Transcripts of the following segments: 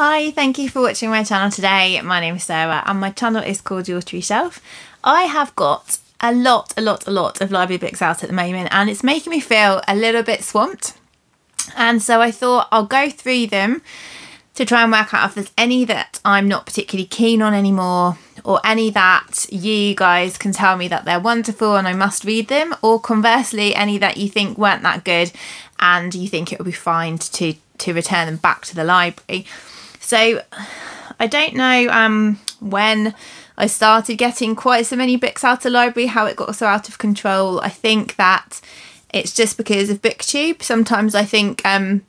Hi, thank you for watching my channel today. My name is Sarah and my channel is called Your True Shelf. I have got a lot, a lot, a lot of library books out at the moment and it's making me feel a little bit swamped. And so I thought I'll go through them to try and work out if there's any that I'm not particularly keen on anymore or any that you guys can tell me that they're wonderful and I must read them or conversely any that you think weren't that good and you think it would be fine to to return them back to the library. So I don't know um, when I started getting quite so many books out of library, how it got so out of control. I think that it's just because of BookTube. Sometimes I think um,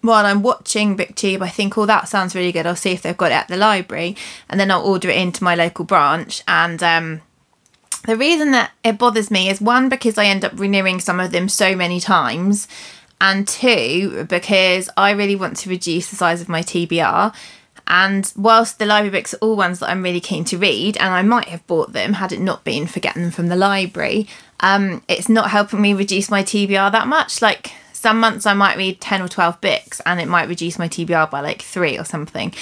while I'm watching BookTube, I think, oh, that sounds really good. I'll see if they've got it at the library. And then I'll order it into my local branch. And um, the reason that it bothers me is one, because I end up renewing some of them so many times and two, because I really want to reduce the size of my TBR. And whilst the library books are all ones that I'm really keen to read, and I might have bought them had it not been for getting them from the library, um, it's not helping me reduce my TBR that much. Like some months I might read 10 or 12 books and it might reduce my TBR by like three or something.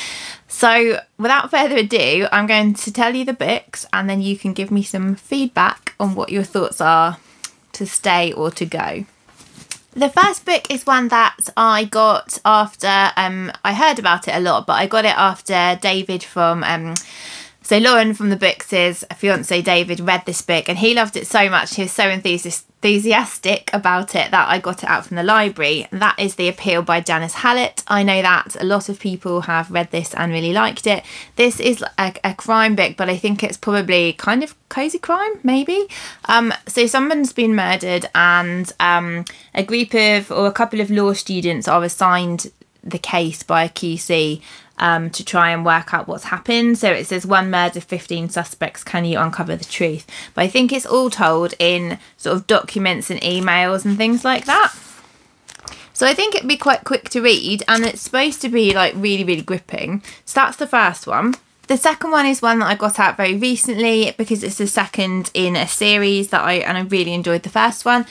So without further ado, I'm going to tell you the books and then you can give me some feedback on what your thoughts are to stay or to go. The first book is one that I got after um, I heard about it a lot, but I got it after David from um, so Lauren from the books is fiance David read this book and he loved it so much. He was so enthusiastic about it that I got it out from the library. That is The Appeal by Janice Hallett. I know that a lot of people have read this and really liked it. This is a, a crime book, but I think it's probably kind of cozy crime, maybe. Um, so someone's been murdered and um, a group of or a couple of law students are assigned the case by a QC um, to try and work out what's happened. So it says one murder, 15 suspects, can you uncover the truth? But I think it's all told in sort of documents and emails and things like that. So I think it'd be quite quick to read and it's supposed to be like really, really gripping. So that's the first one. The second one is one that I got out very recently because it's the second in a series that I and I really enjoyed the first one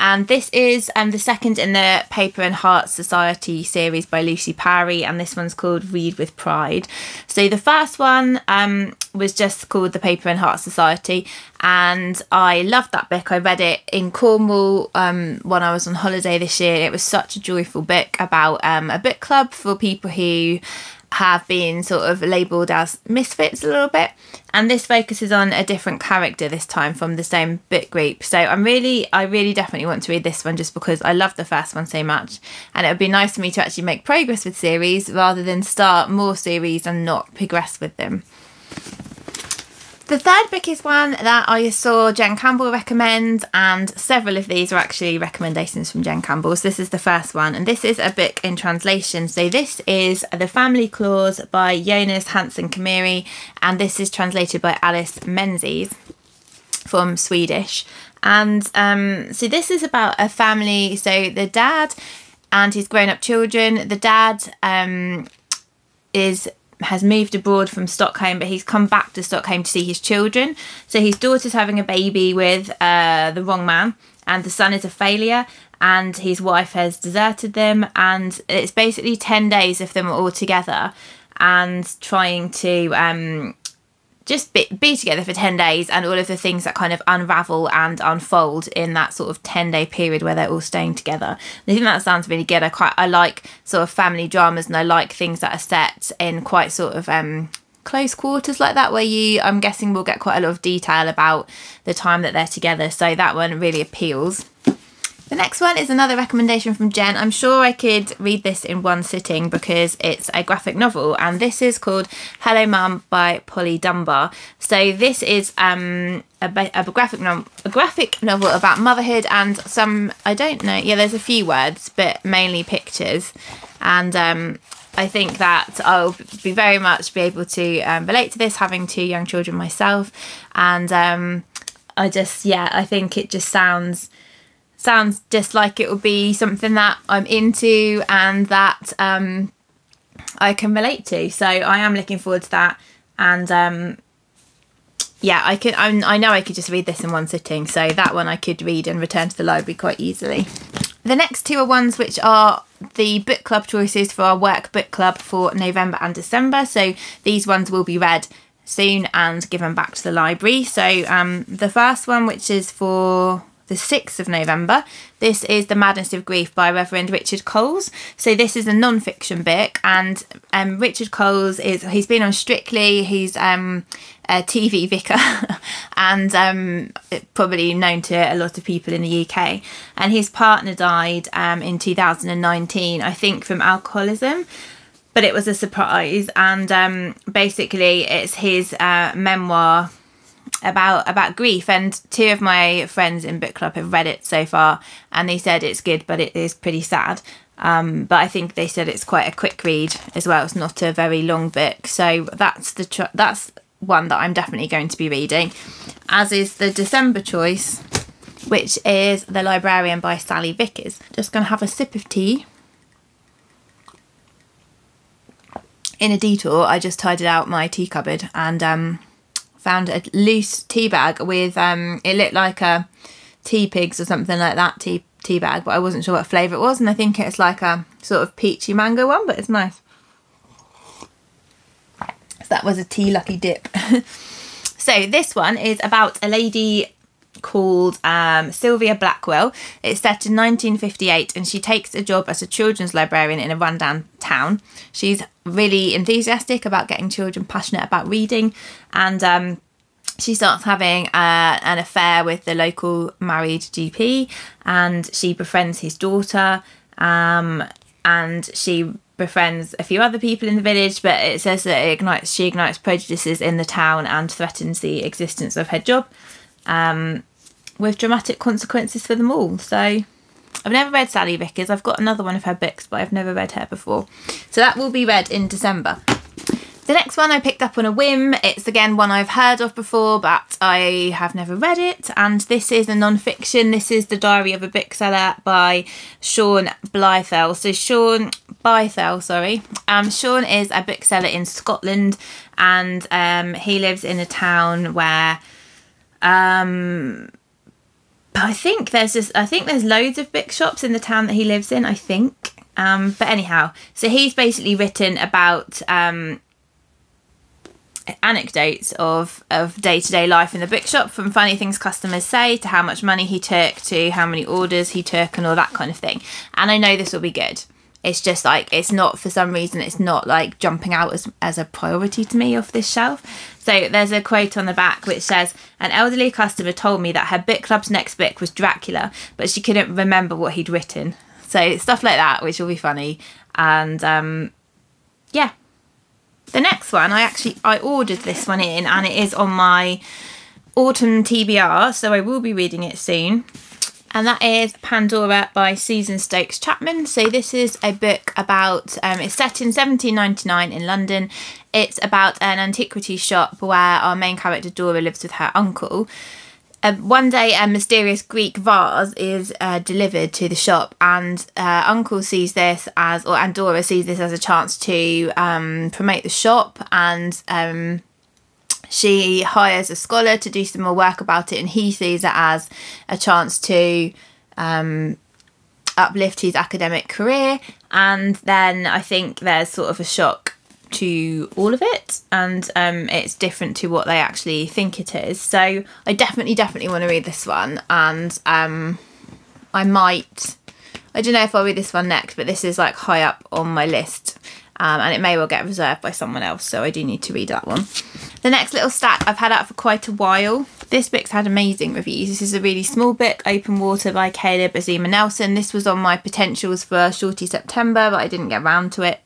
and this is um, the second in the Paper and Heart Society series by Lucy Powrie, and this one's called Read with Pride. So the first one um, was just called the Paper and Heart Society, and I loved that book. I read it in Cornwall um, when I was on holiday this year. It was such a joyful book about um, a book club for people who have been sort of labelled as misfits a little bit. And this focuses on a different character this time from the same book group. So I'm really, I really definitely want to read this one just because I love the first one so much. And it would be nice for me to actually make progress with series rather than start more series and not progress with them. The third book is one that I saw Jen Campbell recommend, and several of these are actually recommendations from Jen Campbell. So, this is the first one, and this is a book in translation. So, this is The Family Clause by Jonas Hassen Khemiri, and this is translated by Alice Menzies from Swedish. And um, so, this is about a family. So, the dad and his grown up children, the dad um, is has moved abroad from Stockholm, but he's come back to Stockholm to see his children. So his daughter's having a baby with uh, the wrong man, and the son is a failure, and his wife has deserted them. And it's basically 10 days of them all together and trying to um, just be, be together for 10 days and all of the things that kind of unravel and unfold in that sort of 10 day period where they're all staying together. And I think that sounds really good. I quite I like sort of family dramas and I like things that are set in quite sort of um close quarters like that where you I'm guessing we'll get quite a lot of detail about the time that they're together. So that one really appeals. The next one is another recommendation from Jen. I'm sure I could read this in one sitting because it's a graphic novel and this is called Hello Mum by Polly Dunbar. So this is um, a, a graphic novel, a graphic novel about motherhood and some I don't know. Yeah, there's a few words, but mainly pictures. And um, I think that I'll be very much be able to um, relate to this, having two young children myself. And um, I just, yeah, I think it just sounds sounds just like it would be something that I'm into and that um, I can relate to. So I am looking forward to that. And um, yeah, I could. I'm, I know I could just read this in one sitting. So that one I could read and return to the library quite easily. The next two are ones which are the book club choices for our work book club for November and December. So these ones will be read soon and given back to the library. So um, the first one, which is for the 6th of November. This is The Madness of Grief by Reverend Richard Coles. So this is a non-fiction book and um, Richard Coles is he's been on Strictly, he's um, a TV vicar and um, probably known to a lot of people in the UK. And his partner died um, in 2019, I think from alcoholism but it was a surprise and um, basically it's his uh, memoir about about grief. And two of my friends in book club have read it so far and they said it's good but it is pretty sad. Um, but I think they said it's quite a quick read as well. It's not a very long book. So that's the that's one that I'm definitely going to be reading as is the December choice which is The Librarian by Sally Vickers. Just going to have a sip of tea. In a detour I just tidied out my tea cupboard and um found a loose tea bag with um it looked like a tea pigs or something like that tea tea bag, but I wasn't sure what flavour it was, and I think it's like a sort of peachy mango one, but it's nice. So that was a tea lucky dip. so this one is about a lady called um, Sylvia Blackwell. It's set in 1958 and she takes a job as a children's librarian in a rundown town. She's really enthusiastic about getting children passionate about reading and um, she starts having uh, an affair with the local married GP and she befriends his daughter um, and she befriends a few other people in the village but it says that it ignites she ignites prejudices in the town and threatens the existence of her job um, with dramatic consequences for them all. So I've never read Sally Vickers. I've got another one of her books, but I've never read her before. So that will be read in December. The next one I picked up on a whim. It's again one I've heard of before, but I have never read it. And this is a non-fiction. This is The Diary of a Bookseller by Shaun Blythell. So Shaun Bythell, sorry. Um, Shaun is a bookseller in Scotland, and um, he lives in a town where um, I think there's just I think there's loads of book shops in the town that he lives in. I think. Um, but anyhow, so he's basically written about um, anecdotes of of day to day life in the bookshop, from funny things customers say to how much money he took to how many orders he took and all that kind of thing. And I know this will be good it's just like it's not for some reason it's not like jumping out as, as a priority to me off this shelf. So there's a quote on the back which says an elderly customer told me that her book club's next book was dracula but she couldn't remember what he'd written. So stuff like that which will be funny. And um yeah. The next one i actually i ordered this one in and it is on my autumn tbr so i will be reading it soon and that is Pandora by Susan Stokes Chapman. So this is a book about, um, it's set in 1799 in London. It's about an antiquity shop where our main character Dora lives with her uncle. Uh, one day, a mysterious Greek vase is uh, delivered to the shop, and uh, Uncle sees this as, or Dora sees this as a chance to um, promote the shop and um, she hires a scholar to do some more work about it, and he sees it as a chance to um, uplift his academic career. And then I think there's sort of a shock to all of it, and um, it's different to what they actually think it is. So I definitely, definitely want to read this one, and um, I might. I don't know if I'll read this one next, but this is like high up on my list. Um, and it may well get reserved by someone else, so I do need to read that one. The next little stack I've had out for quite a while. This book's had amazing reviews. This is a really small book, Open Water by Caleb Azumah Nelson. This was on my potentials for Shorty September, but I didn't get around to it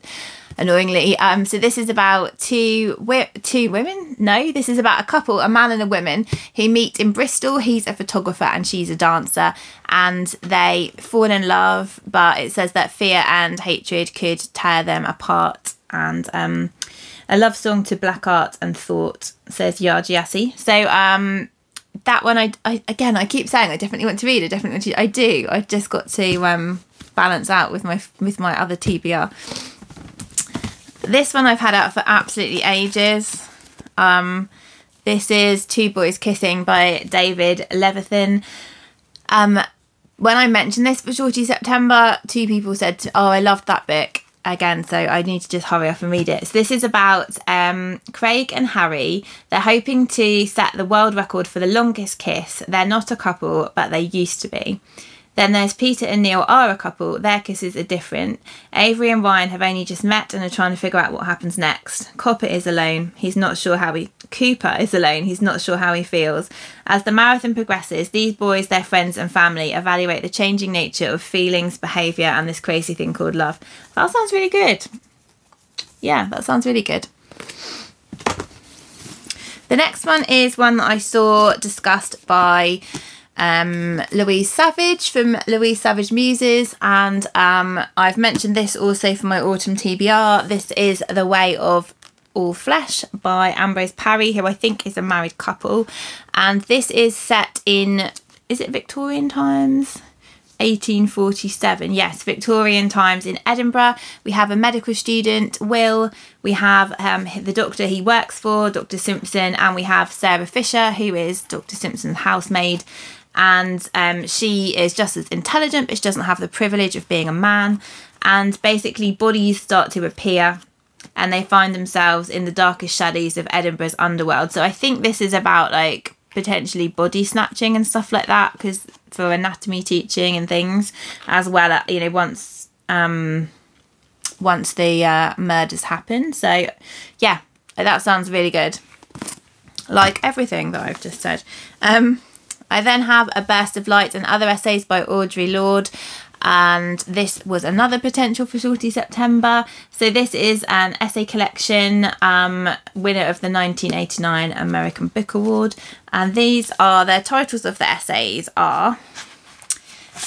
annoyingly. Um, so this is about two wi- two women. No, this is about a couple, a man and a woman, who meet in Bristol. He's a photographer and she's a dancer, and they fall in love. But it says that fear and hatred could tear them apart, and um, a love song to black art and thought says Yaa Gyasi. So um, that one, I, I again, I keep saying I definitely want to read. I definitely want to. I do. I've just got to um, balance out with my with my other TBR. This one I've had out for absolutely ages. Um, this is Two Boys Kissing by David Levithan. Um, when I mentioned this for Shorty September, two people said, "Oh, I loved that book." Again, so I need to just hurry up and read it. So this is about um, Craig and Harry. They're hoping to set the world record for the longest kiss. They're not a couple, but they used to be. Then there's Peter and Neil are a couple. Their kisses are different. Avery and Ryan have only just met and are trying to figure out what happens next. Copper is alone. He's not sure how he. Cooper is alone. He's not sure how he feels. As the marathon progresses, these boys, their friends, and family evaluate the changing nature of feelings, behaviour, and this crazy thing called love. That sounds really good. Yeah, that sounds really good. The next one is one that I saw discussed by um, Louise Savage from Louise Savage Muses, and um, I've mentioned this also for my autumn TBR. This is The Way of All Flesh by Ambrose Parry, who I think is a married couple, and this is set in is it Victorian times? 1847. Yes, Victorian times in Edinburgh. We have a medical student, Will. We have um, the doctor he works for, Dr. Simpson, and we have Sarah Fisher, who is Dr. Simpson's housemaid and um, she is just as intelligent, but she doesn't have the privilege of being a man. And basically, bodies start to appear and they find themselves in the darkest shadows of Edinburgh's underworld. So I think this is about like potentially body snatching and stuff like that, because for anatomy teaching and things, as well, uh, you know, once um, once the uh, murders happen. So yeah, that sounds really good. Like everything that I've just said. Um, I then have A Burst of Light and Other Essays by Audre Lorde and this was another potential for Shorty September. So this is an essay collection, um, winner of the 1989 American Book Award, and these are their titles of the essays are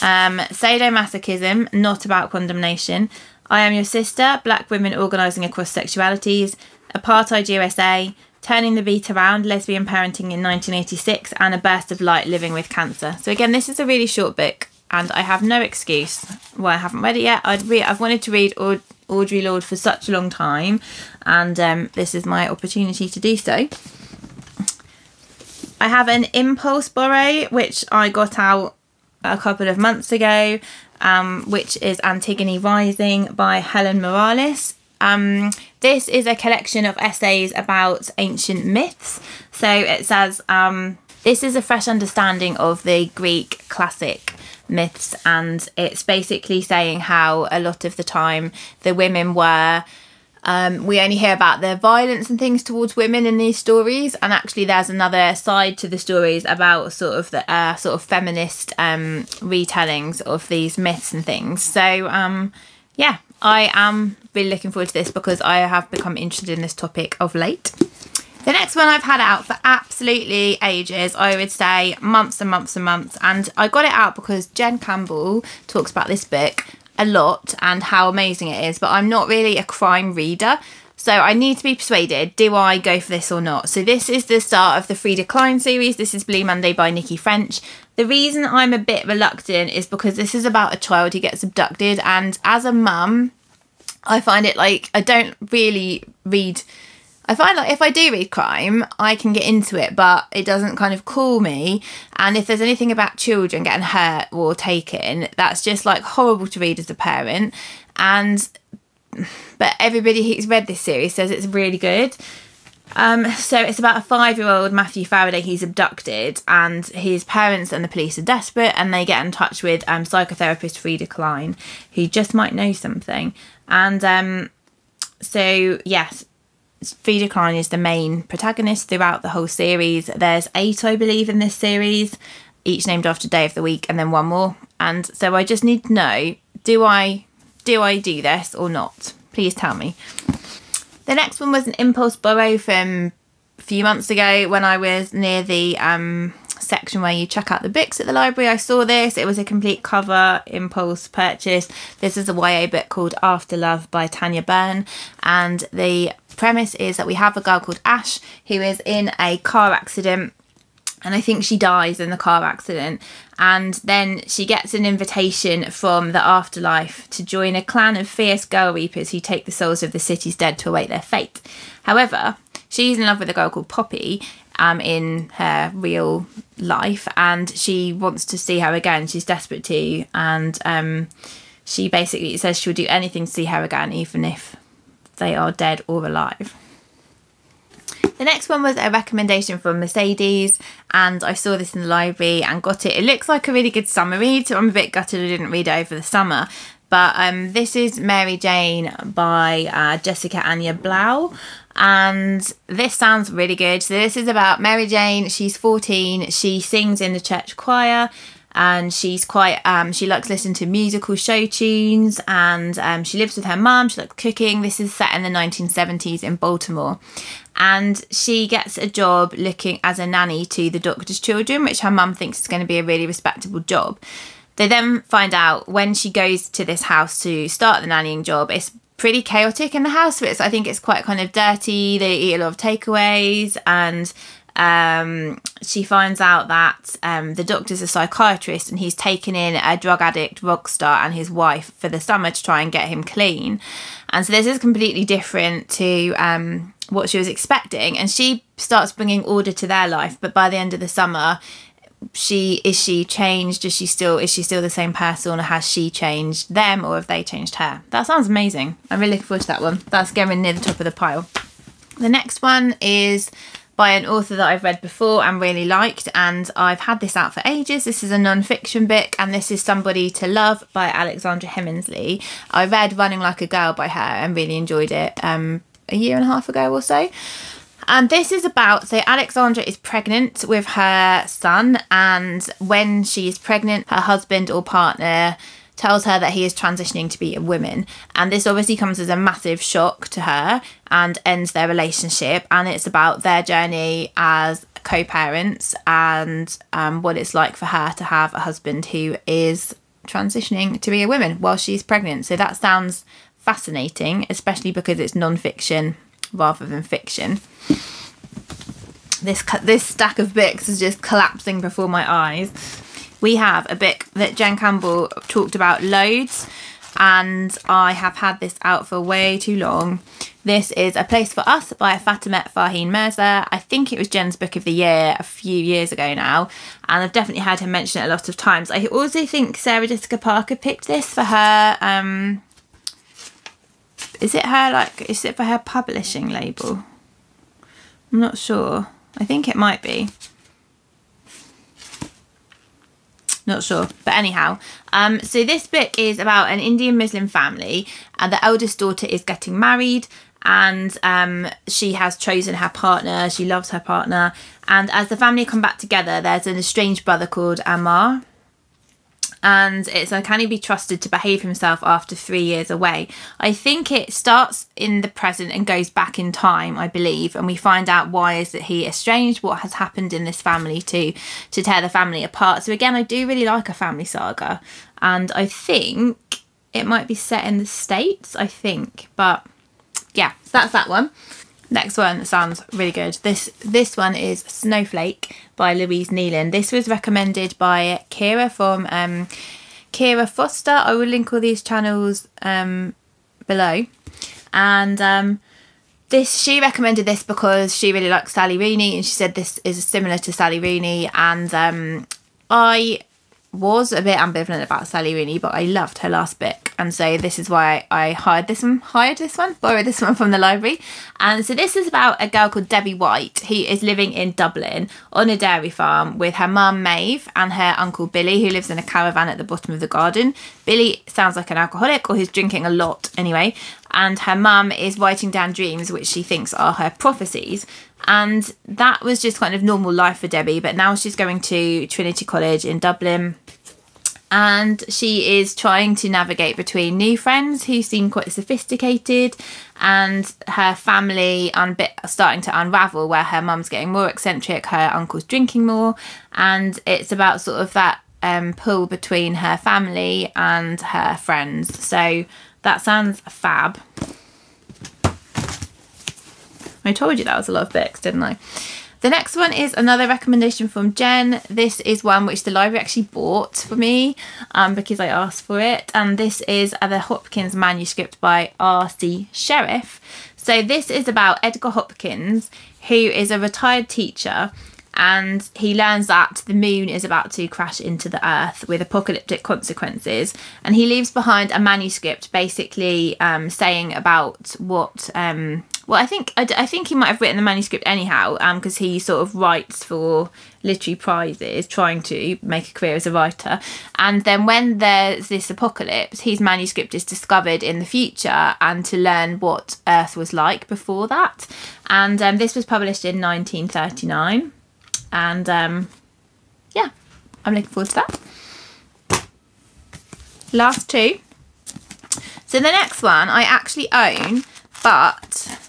um, Sadomasochism, Not About Condemnation, I Am Your Sister, Black Women Organising Across Sexualities, Apartheid USA, Turning the Beat Around, Lesbian Parenting in 1986, and A Burst of Light, Living with Cancer. So again, this is a really short book, and I have no excuse why I haven't read it yet. I'd re- I've wanted to read Aud- Audre Lorde for such a long time, and um, this is my opportunity to do so. I have an impulse borrow, which I got out a couple of months ago, um, which is Antigone Rising by Helen Morales. Um, this is a collection of essays about ancient myths. So it says um, this is a fresh understanding of the Greek classic myths, and it's basically saying how a lot of the time the women were. Um, we only hear about the violence and things towards women in these stories, and actually, there's another side to the stories about sort of the uh, sort of feminist um, retellings of these myths and things. So, um, yeah, I am really looking forward to this because I have become interested in this topic of late. The next one I've had out for absolutely ages, I would say months and months and months. And I got it out because Jen Campbell talks about this book a lot and how amazing it is, but I'm not really a crime reader. So I need to be persuaded, do I go for this or not? So this is the start of the Frieda Klein series. This is Blue Monday by Nicci French. The reason I'm a bit reluctant is because this is about a child who gets abducted and as a mum, I find it like I don't really read. I find like if I do read crime, I can get into it, but it doesn't kind of call me. And if there's anything about children getting hurt or taken, that's just like horrible to read as a parent. And but everybody who's read this series says it's really good. Um, so it's about a five-year-old Matthew Faraday. He's abducted, and his parents and the police are desperate, and they get in touch with um, psychotherapist Frieda Klein, who just might know something. And um, so, yes, Frieda Klein is the main protagonist throughout the whole series. There's eight, I believe, in this series, each named after day of the week, and then one more. And so I just need to know: do I do I do this or not? Please tell me. The next one was an impulse borrow from a few months ago when I was near the um, section where you check out the books at the library. I saw this. It was a complete cover impulse purchase. This is a YA book called After Love by Tanya Byrne. And the premise is that we have a girl called Ash who is in a car accident and I think she dies in the car accident. And then she gets an invitation from the afterlife to join a clan of fierce girl reapers who take the souls of the city's dead to await their fate. However, she's in love with a girl called Poppy, um, in her real life, and she wants to see her again. She's desperate to, and um, she basically says she'll do anything to see her again, even if they are dead or alive. The next one was a recommendation from Mercedes, and I saw this in the library and got it. It looks like a really good summer read, so I'm a bit gutted I didn't read it over the summer. But um, this is Mary Jane by uh, Jessica Anya Blau, and this sounds really good. So, this is about Mary Jane. She's 14, she sings in the church choir and she's quite um, she likes listening to musical show tunes and um, she lives with her mum she likes cooking. This is set in the 1970s in baltimore. And she gets a job looking as a nanny to the doctor's children which her mum thinks is going to be a really respectable job. They then find out when she goes to this house to start the nannying job it's pretty chaotic in the house it's i think it's quite kind of dirty. They eat a lot of takeaways and um, she finds out that um, the doctor's a psychiatrist and he's taken in a drug addict rock star and his wife for the summer to try and get him clean. And so this is completely different to um, what she was expecting. And she starts bringing order to their life, but by the end of the summer, she is she changed? Is she still is she still the same person or has she changed them or have they changed her? That sounds amazing. I'm really looking forward to that one. That's getting near the top of the pile. The next one is by an author that I've read before and really liked, and I've had this out for ages. This is a non fiction book, and this is Somebody to Love by Alexandra Heminsley. I read Running Like a Girl by her and really enjoyed it um, a year and a half ago or so. And this is about so Alexandra is pregnant with her son, and when she is pregnant, her husband or partner tells her that he is transitioning to be a woman. And this obviously comes as a massive shock to her and ends their relationship. And it's about their journey as co parents and um, what it's like for her to have a husband who is transitioning to be a woman while she's pregnant. So that sounds fascinating, especially because it's non fiction rather than fiction. This, this stack of books is just collapsing before my eyes we have a book that Jen Campbell talked about loads, and I have had this out for way too long. This is A Place for Us by Fatima Farheen Mirza. I think it was Jen's book of the year a few years ago now, and I've definitely heard her mention it a lot of times. I also think Sarah Jessica Parker picked this for her. Um, is it her like? Is it for her publishing label? I'm not sure. I think it might be. Not sure. But anyhow, um, so this book is about an Indian Muslim family, and the eldest daughter is getting married, and um, she has chosen her partner. She loves her partner, and as the family come back together, there's an estranged brother called Amar, and it's like can he be trusted to behave himself after three years away? I think it starts in the present and goes back in time i believe and we find out why is that he estranged what has happened in this family to to tear the family apart. So again i do really like a family saga and i think it might be set in the states i think but yeah so that's that one Next one sounds really good. This this one is Snowflake by Louise Nealon. This was recommended by Kira from um, Kira Foster. I will link all these channels um, below. And um, this she recommended this because she really likes Sally Rooney and she said this is similar to Sally Rooney and um, I was a bit ambivalent about Sally Rooney, but I loved her last book, and so this is why I hired this one, hired this one, borrowed this one from the library. And so this is about a girl called Debbie White who is living in Dublin on a dairy farm with her mum Maeve and her uncle Billy, who lives in a caravan at the bottom of the garden. Billy sounds like an alcoholic, or he's drinking a lot anyway. And her mum is writing down dreams which she thinks are her prophecies. And that was just kind of normal life for Debbie, but now she's going to Trinity College in Dublin and she is trying to navigate between new friends who seem quite sophisticated and her family un- starting to unravel where her mum's getting more eccentric her uncle's drinking more. And it's about sort of that um, pull between her family and her friends. So that sounds fab. I told you that was a lot of books didn't I the next one is another recommendation from Jen. This is one which the library actually bought for me um, because I asked for it. And this is the Hopkins manuscript by R.C. Sherriff. So this is about Edgar Hopkins, who is a retired teacher and he learns that the moon is about to crash into the earth with apocalyptic consequences and he leaves behind a manuscript basically um, saying about what um, well i think I, I, think he might have written the manuscript anyhow because um, he sort of writes for literary prizes trying to make a career as a writer and then when there's this apocalypse his manuscript is discovered in the future and to learn what earth was like before that and um, this was published in 1939 and um, yeah, I'm looking forward to that. Last two. So the next one I actually own, but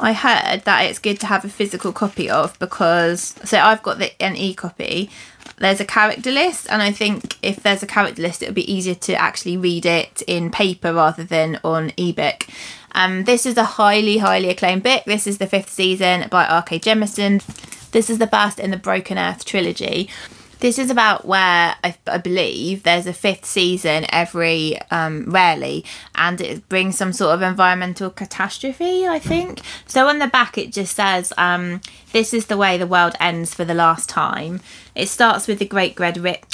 I heard that it's good to have a physical copy of because so I've got the an e-copy. There's a character list, and I think if there's a character list, it would be easier to actually read it in paper rather than on ebook. Um, this is a highly, highly acclaimed book. This is the fifth season by R.K. Jemisin. This is the first in the Broken Earth trilogy. This is about where I, I believe there's a fifth season every um, rarely, and it brings some sort of environmental catastrophe. I think so. On the back, it just says, um, "This is the way the world ends for the last time." It starts with the Great Red Rip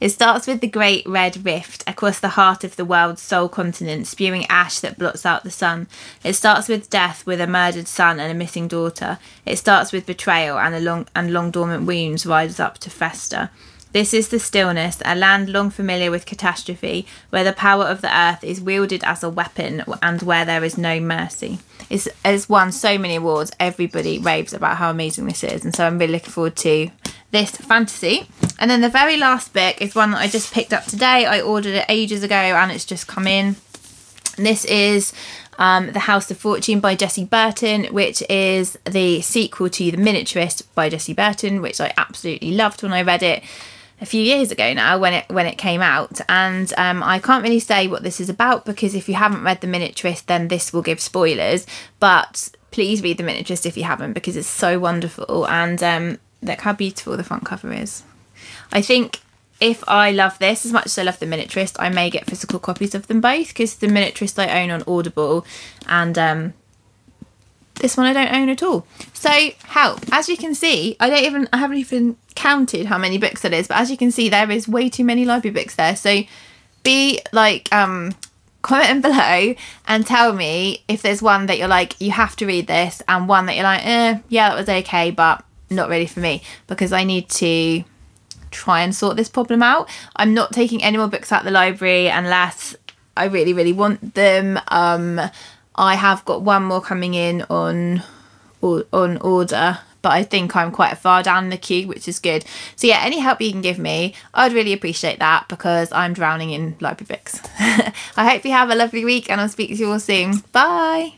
it starts with the Great Red Rift across the heart of the world's sole continent, spewing ash that blots out the sun. It starts with death, with a murdered son and a missing daughter. It starts with betrayal, and, a long, and long dormant wounds rise up to fester. This is the stillness, a land long familiar with catastrophe, where the power of the earth is wielded as a weapon and where there is no mercy. It's, it's won so many awards, everybody raves about how amazing this is, and so I'm really looking forward to this fantasy. And then the very last book is one that I just picked up today. I ordered it ages ago and it's just come in. This is um, The House of Fortune by Jessie Burton, which is the sequel to The Miniaturist by Jessie Burton, which I absolutely loved when I read it a few years ago now when it when it came out and um, I can't really say what this is about because if you haven't read The Miniaturist then this will give spoilers but please read The Miniaturist if you haven't because it's so wonderful and um, look how beautiful the front cover is. I think if I love this as much as I love the miniaturist, I may get physical copies of them both because the miniaturist I own on Audible and um, this one I don't own at all. So help. As you can see, I don't even I haven't even counted how many books that is, but as you can see, there is way too many library books there. So be like um comment below and tell me if there's one that you're like you have to read this and one that you're like eh yeah that was okay but not really for me because I need to try and sort this problem out. I'm not taking any more books out the library unless I really, really want them. Um, I have got one more coming in on on order, but I think I'm quite far down the queue, which is good. So yeah, any help you can give me, I'd really appreciate that because I'm drowning in library books. I hope you have a lovely week and I'll speak to you all soon. Bye!